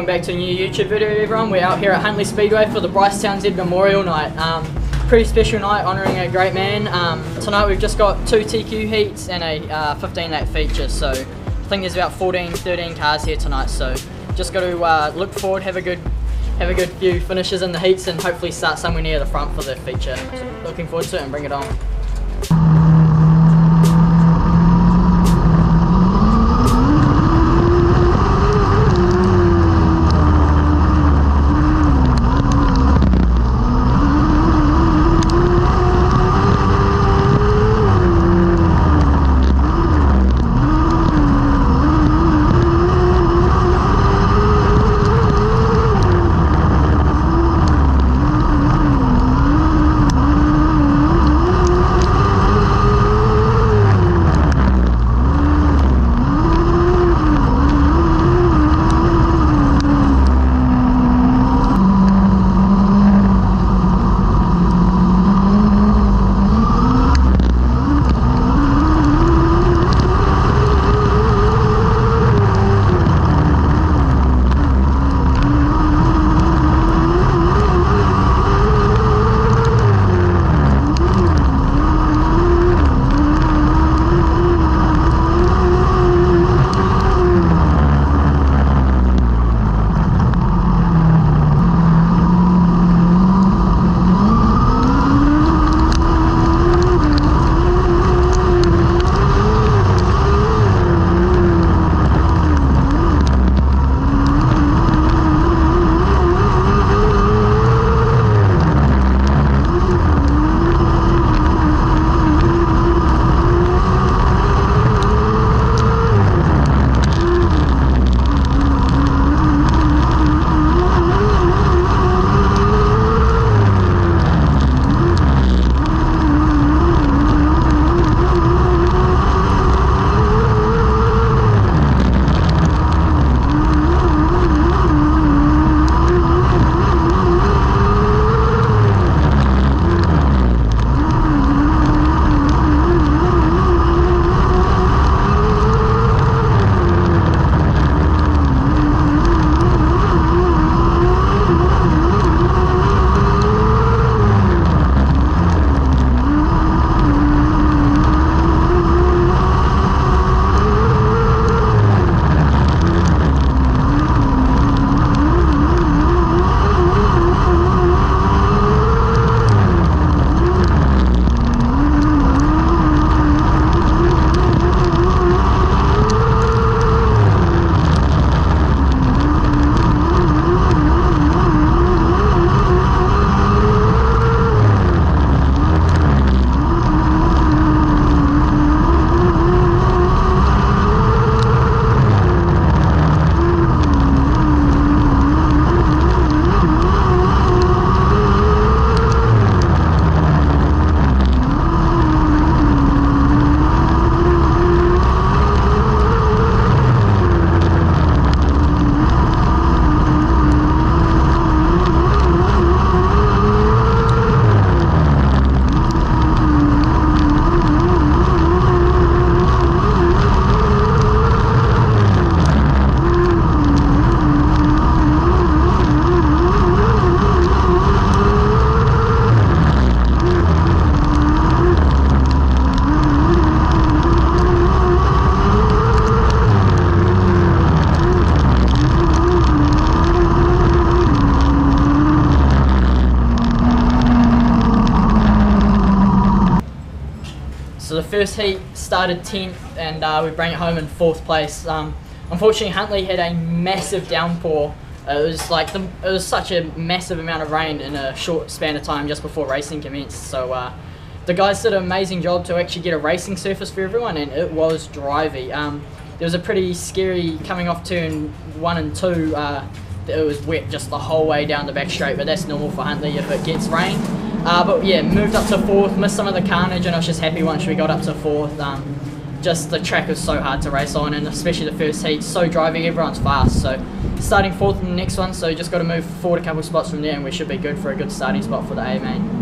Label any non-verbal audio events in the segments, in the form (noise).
welcome back to a new YouTube video everyone. We're out here at Huntly Speedway for the Bryce Townsend Memorial Night. Um, pretty special night honouring a great man. Um, tonight we've just got two TQ heats and a uh, 15 lap feature so I think there's about 14, 13 cars here tonight so just got to uh, look forward, have a good have a good few finishes in the heats and hopefully start somewhere near the front for the feature. So looking forward to it and bring it on. First heat started 10th and uh, we bring it home in fourth place. Um, unfortunately, Huntly had a massive downpour. It was like the, it was such a massive amount of rain in a short span of time just before racing commenced. So uh, the guys did an amazing job to actually get a racing surface for everyone, and it was drivey. Um, there was a pretty scary coming off turn one and two. Uh, it was wet just the whole way down the back straight, but that's normal for Huntly if it gets rain. Uh, but yeah, moved up to fourth, missed some of the carnage, and I was just happy once we got up to fourth. Um, just the track was so hard to race on, and especially the first heat, so driving, everyone's fast. So starting fourth in the next one, so just got to move forward a couple spots from there, and we should be good for a good starting spot for the A main.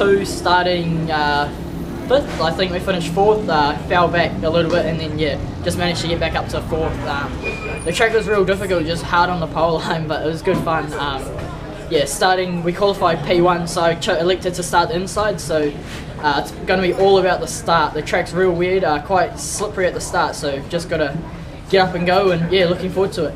Two, starting uh, fifth. I think we finished fourth. Uh, fell back a little bit, and then yeah, just managed to get back up to fourth. Um, the track was real difficult, just hard on the pole (laughs) line, but it was good fun. Um, yeah, starting we qualified P1, so I elected to start the inside. So uh, it's going to be all about the start. The track's real weird, uh, quite slippery at the start. So just got to get up and go, and yeah, looking forward to it.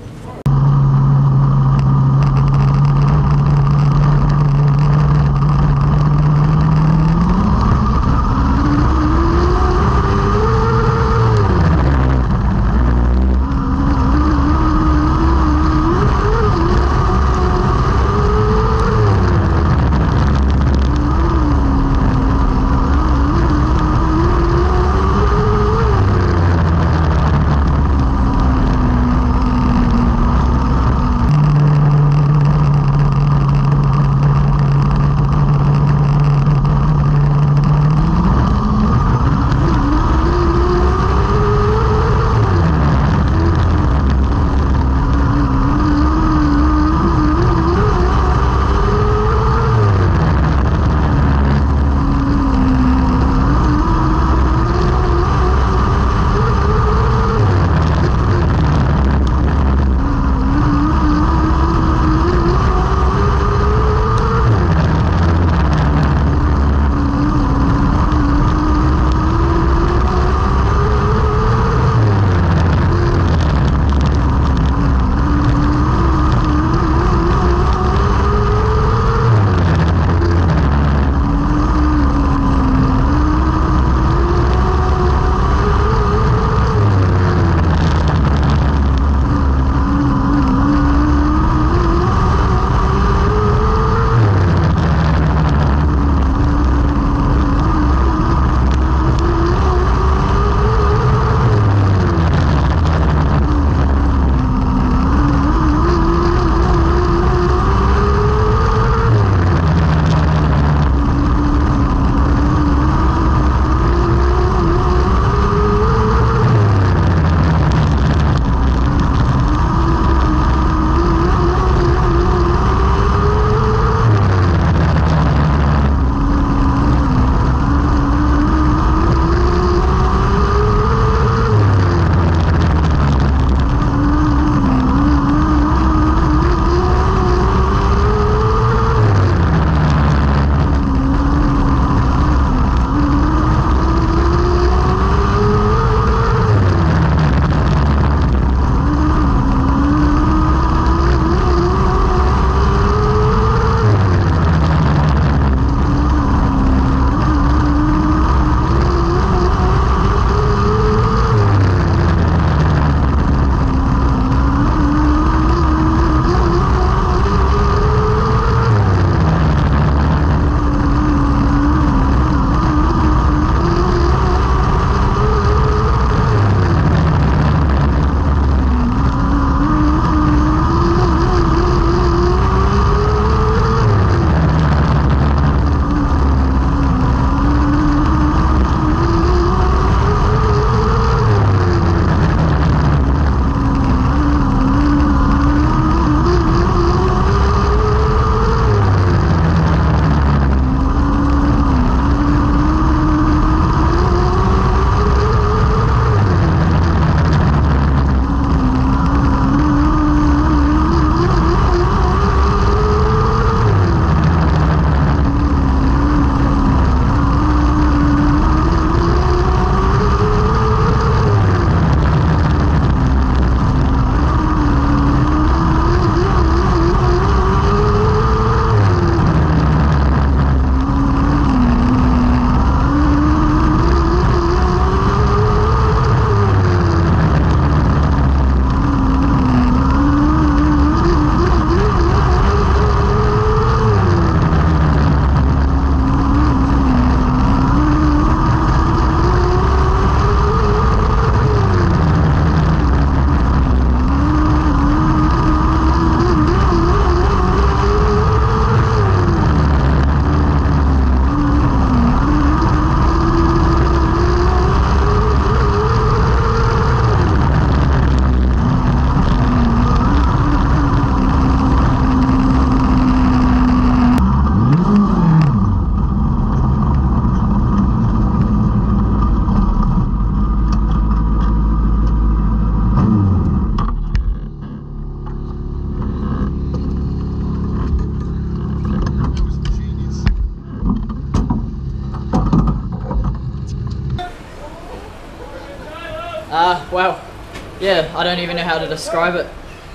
I don't even know how to describe it.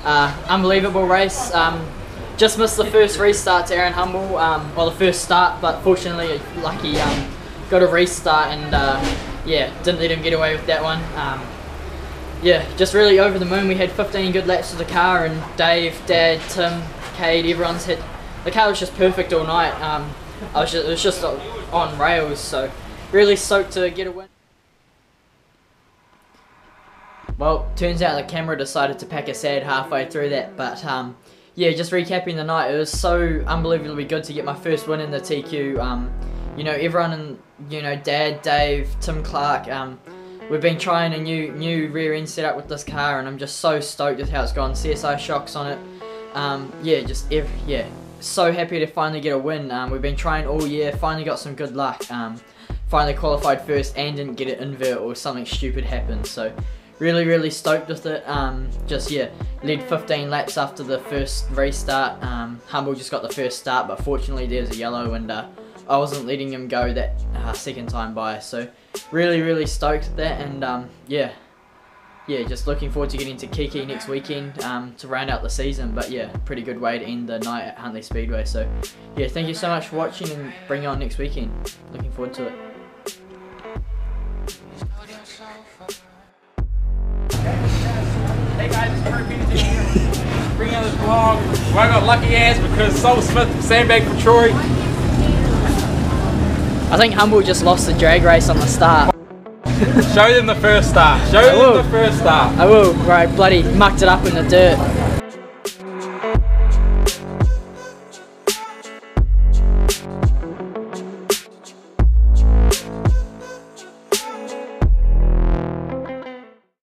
Uh, unbelievable race. Um, just missed the first restart to Aaron Humble. Um, well, the first start, but fortunately, lucky um, got a restart and uh, yeah, didn't let him get away with that one. Um, yeah, just really over the moon. We had 15 good laps of the car, and Dave, Dad, Tim, Cade, everyone's hit. The car was just perfect all night. Um, I was just, it was just on rails, so really stoked to get a win. Well, turns out the camera decided to pack a sad halfway through that, but um, yeah, just recapping the night, it was so unbelievably good to get my first win in the TQ. Um, you know, everyone and you know, Dad, Dave, Tim Clark, um, we've been trying a new new rear end setup with this car, and I'm just so stoked with how it's gone. CSI shocks on it. Um, yeah, just yeah, so happy to finally get a win. Um, we've been trying all year, finally got some good luck. Um, finally qualified first and didn't get an invert or something stupid happened. So really, really stoked with it. Um, just yeah, led 15 laps after the first restart. Um, Humble just got the first start, but fortunately there's a yellow and uh, I wasn't letting him go that uh, second time by. So really, really stoked at that, and um, yeah. Yeah, just looking forward to getting to Kiki next weekend um, to round out the season. But yeah, pretty good way to end the night at Huntly Speedway. So yeah, thank you so much for watching and bring on next weekend. Looking forward to it. Hey guys, it's Kurt Peterson here. Bringing on this vlog. Well, I got lucky ass because Sol Smith from sandbag for Troy. I think Humble just lost the drag race on the start. Show them the first start. Show them the first start. I will. Right, bloody mucked it up in the dirt.